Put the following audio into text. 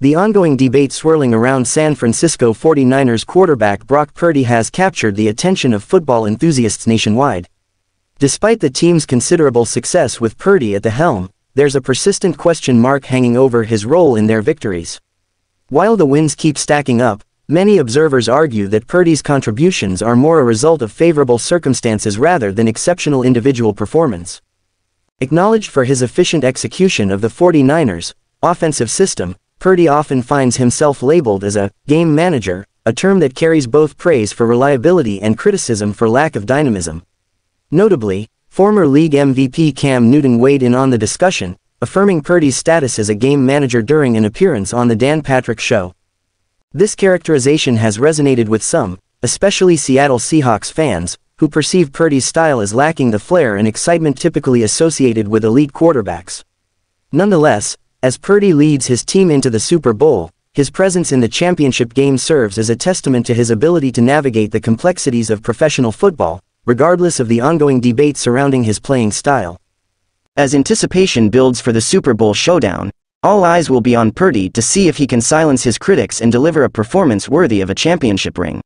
The ongoing debate swirling around San Francisco 49ers quarterback Brock Purdy has captured the attention of football enthusiasts nationwide. Despite the team's considerable success with Purdy at the helm, there's a persistent question mark hanging over his role in their victories. While the wins keep stacking up, many observers argue that Purdy's contributions are more a result of favorable circumstances rather than exceptional individual performance. Acknowledged for his efficient execution of the 49ers' offensive system, Purdy often finds himself labeled as a game manager, a term that carries both praise for reliability and criticism for lack of dynamism. Notably, former league MVP Cam Newton weighed in on the discussion, affirming Purdy's status as a game manager during an appearance on The Dan Patrick Show. This characterization has resonated with some, especially Seattle Seahawks fans, who perceive Purdy's style as lacking the flair and excitement typically associated with elite quarterbacks. Nonetheless, as Purdy leads his team into the Super Bowl, his presence in the championship game serves as a testament to his ability to navigate the complexities of professional football, regardless of the ongoing debate surrounding his playing style. As anticipation builds for the Super Bowl showdown, all eyes will be on Purdy to see if he can silence his critics and deliver a performance worthy of a championship ring.